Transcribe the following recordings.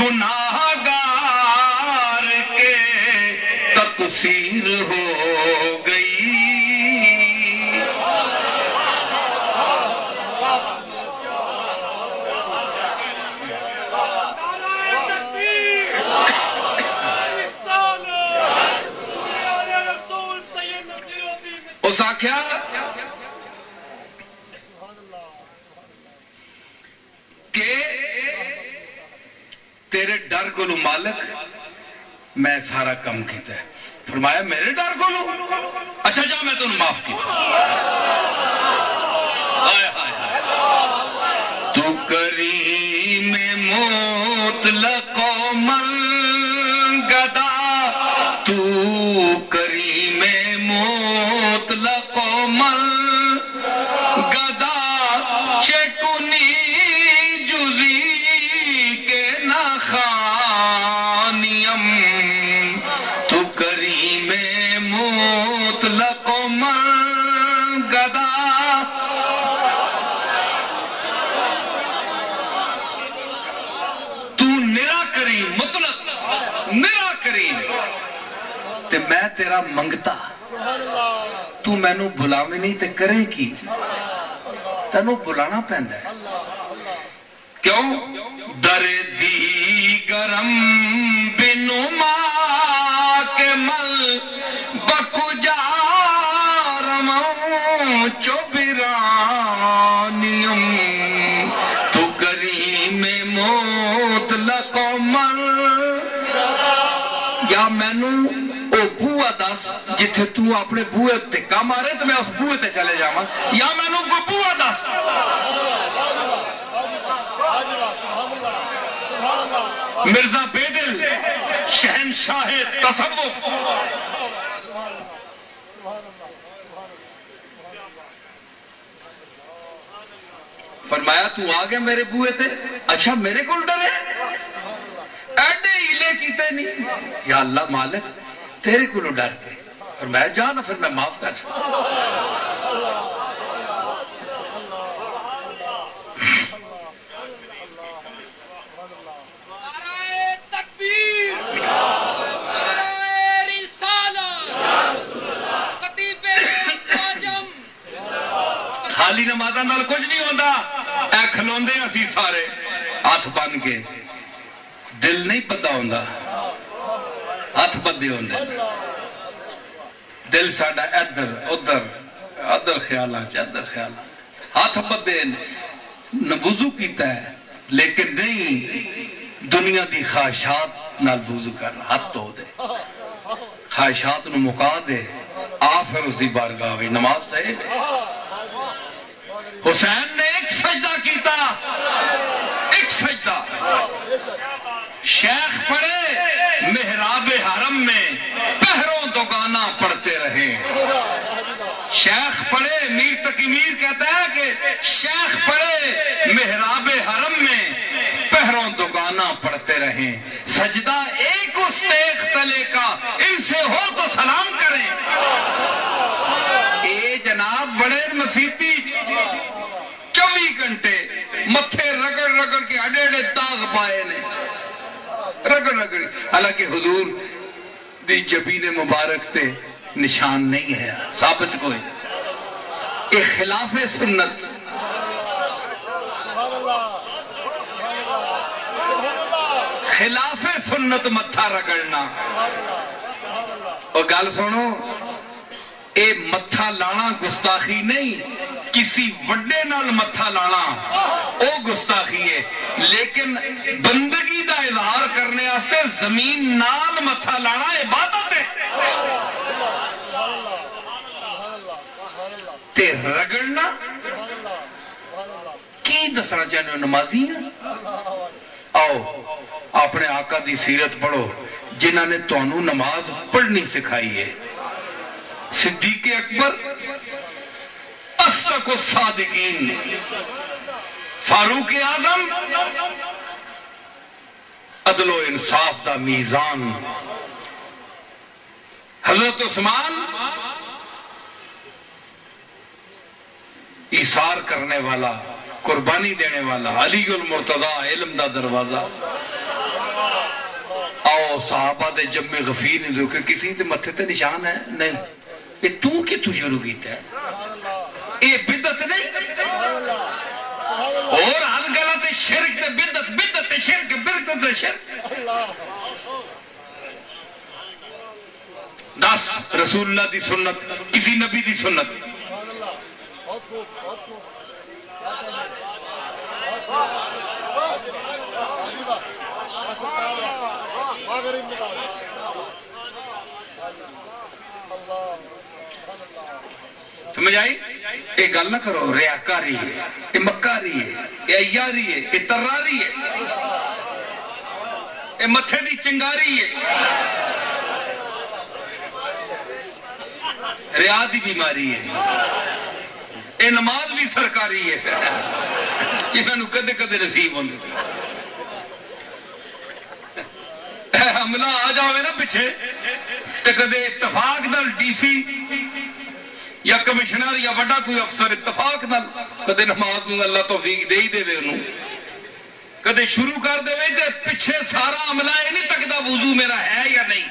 گناہ گار کے تقصیر ہو گئی۔ اس آخیا کہ تیرے ڈر کو مالک، میں سارا کم کیتا ہے۔ فرمایا، میرے ڈر کو اچھا جا، میں تمہیں معاف کیا تو کریم موت لقومل گدا۔ تو کریم موت لقومل گدا تے میں تیرا منگتا تو مینو بلاوے نہیں تے کرے کی تینو بلانا پہندا ہے کیوں در دی گرم بنو ماں کے مل بکو جارم چوبرانیم تو کریم موت لقومل یا مینو او بوا دس، جتھے تو اپنے بوئے تکا مارے تو میں اس بوئے تے چلے جاواں۔ یا میں مینو کو بوا دس۔ مرزا بیدل، شہنشاہ تصوف۔ فرمایا، تو آ گیا میرے بوئے تے؟ اچھا میرے کو ڈرے؟ ایڈے ہیلے کیتے نہیں؟ یا اللہ مالک تیرے کو ڈر کے۔ اور میں جانا پھر میں معاف کر۔ خالی نال کچھ نہیں اے کھلوندے اسی سارے۔ ہاتھ بن کے۔ دل نہیں پتا ہوندا۔ ہاتھ بدے ہوندے دل ساڈا ادھر ادھر ادھر خیال ادھر خیال ہاتھ بدے نے وضو کیتا ہے، لیکن نہیں، دنیا دی خواہشات نال وضو کر، ہاتھ دھو دے۔ خواہشات نو مکا دے آ پھر اس دی بارگاہ وی نماز تے۔ حسین نے ایک سجدہ کیتا۔ ایک سجدہ۔ شیخ پڑے محراب حرم میں پہروں دکانہ پڑھتے رہے شیخ پڑے میر تقی میر کہتا ہے کہ شیخ پڑے محراب حرم میں پہروں دکانہ پڑھتے رہیں۔ سجدہ ایک اس تیخ تلے کا، ان سے ہو تو سلام کریں۔ اے جناب، بڑے مسیحی چوبی گھنٹے متھے رگڑ رگڑ کے اڈے اڈے داغ پائے نے۔ رگڑ رگڑ۔ حالانکہ حضور دی جبین مبارک تے نشان نہیں ہے، ثابت کوئی۔ یہ خلاف سنت۔ خلاف سنت متھا رگڑنا۔ اور گل سنو، اے متھا لانا گستاخی نہیں۔ کسی وڈے نال متھا لانا، او گستاخی ہے۔ لیکن بندگی دا اظہار کرنے واسطے زمین نال متھا لانا عبادت ہے۔ تے رگڑنا؟ کی دسنا چاہنے نمازی ہیں؟ آؤ، اپنے آقا دی سیرت پڑھو جنہوں نے تانوں نماز پڑھنی سکھائی ہے۔ صدیق اکبر اسرق الصادقین. فاروق اعظم عدل و انصاف دا میزان. حضرت عثمان ایثار کرنے والا، قربانی دینے والا، علی المرتضی علم دا دروازہ. آؤ، صحابہ دے جمع غفیر نہیں کہ کسی تے متھے تے نشان ہے، نہیں، یہ تو کہ تو شروع کیتا ہے؟ یہ بدت نہیں۔ اور ہر گلا شرک تے بدت بدت شرک بدت شرک۔ دس رسول اللہ دی سنت، کسی نبی دی سنت۔ سمجھ آئی؟ یہ گل نہ کرو، ریاکاری ہے، یہ مکاری ہے، یہ ایاری ہے، یہ تراری ہے۔ یہ متھے دی چنگاری ہے۔ ریا دی بیماری ہے۔ یہ نماز بھی سرکاری ہے۔ انہوں کدے کدے نصیب ہوں حملہ آ جاوے نا پیچھے تو کدے اتفاق نال ڈی سی یا کمشنر یا وڈا کوئی افسر اتفاق نال کدے نماز نو اللہ توفیق دے ہی دے وے انہوں، کدے شروع کر دے تے پیچھے سارا عملہ یہ نہیں تکدا وضو میرا ہے یا نہیں۔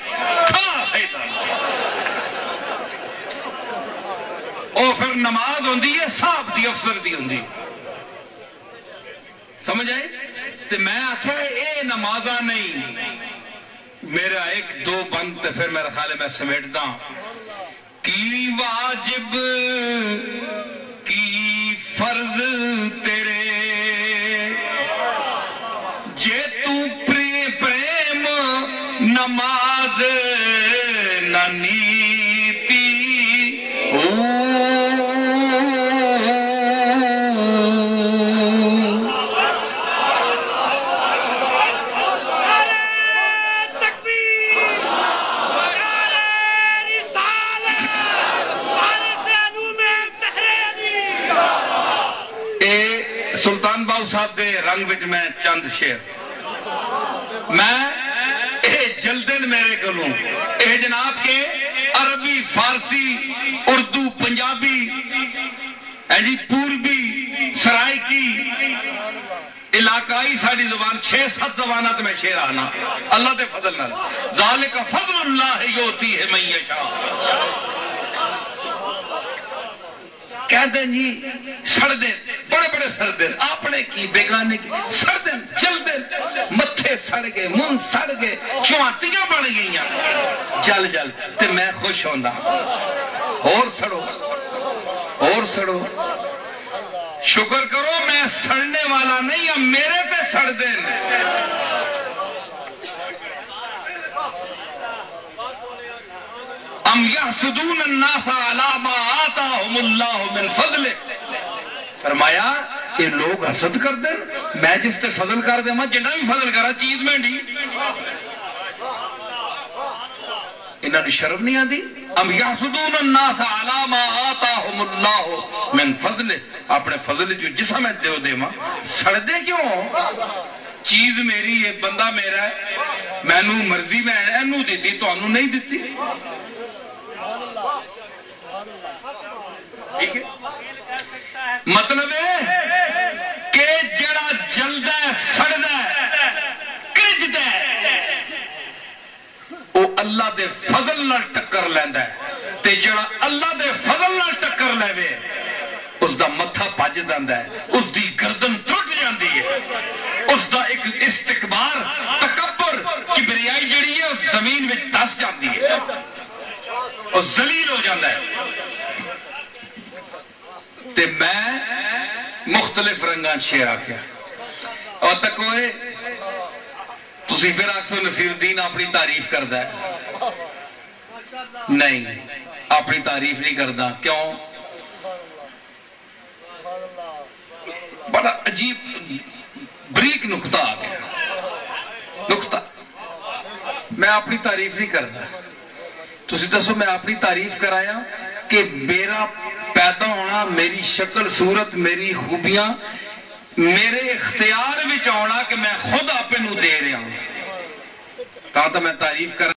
کھا شیطان او پھر نماز ہوندی ہے، صاحب دی، افسر دی ہوندی۔ سمجھ آئے تے میں آخیا اے نمازاں نہیں، میرا ایک، دو بند تے پھر میرا خیال ہے میں سمیٹدا ہاں۔ کی واجب کی فرض تیرے۔ جے تو پریم نماز نہ باؤ صاحب دے رنگ وچ میں چند شیر میں اے جلدن میرے کلوں اے جناب کے عربی فارسی اردو پنجابی اے جی پوربی سرائکی علاقائی ساری زبان چھ سات زبانات میں شیر آنا اللہ دے فضل نال ذالک فضل اللہ یوتی ہے من یشاء کہتے جی سڑ دیں بڑے بڑے سڑ دیں اپنے کی بیگانے کی سڑ دیں چل دیں متھے سڑ گئے من سڑ گئے چواتیاں بن گئیاں۔ جل جل، تے میں خوش ہوندا۔ اور سڑو اور سڑو۔ شکر کرو، میں سڑنے والا نہیں اب میرے پہ سڑ دیں ام یحسدون الناس علی ما آتاہم اللہ من فضل. فرمایا، یہ لوگ حسد کر دیں میں جس تے فضل کر دیں میں جنہ بھی فضل کرا چیز میں ڈی انہوں نے شرم نہیں آتی ام یحسدون الناس علی ما آتاہم اللہ من فضل. اپنے فضل جو جسم ہے دیو دے ماں سڑ دے کیوں؟ چیز میری ہے بندہ میرا ہے. میں نو مرضی میں اینو دیتی تو انو نہیں دیتی. ٹھیک ہے۔ مطلب ہے کہ جڑا جلدا ہے سڑدا وہ اللہ دے فضل نال ٹکر لیندا ہے۔ تے جڑا اللہ دے فضل نال ٹکر لیوے، اس دا متھا پج جاندا ہے، اس دی گردن ٹوٹ جاندی ہے۔ اس دا ایک استکبار، تکبر، کبریائی جڑی ہے زمین وچ دس جاندی ہے۔ اور ذلیل ہو جاتا ہے۔ تے میں مختلف رنگاں شیر آکیا اور تک ہوئے، تسی پھر آکسو نصیر الدین اپنی تعریف کردا ہے۔ نہیں، اپنی تعریف نہیں کردا۔ کیوں؟ بڑا عجیب بریک نقطہ آ گیا۔ نقطہ۔ میں اپنی تعریف نہیں کرتا تسی دسو، میں اپنی تعریف کرایا کہ میرا پیدا ہونا، میری شکل، صورت، میری خوبیاں میرے اختیار وچ آنا کہ میں خود آپ نو دے رہا ہوں۔ کہا تو میں تعریف کر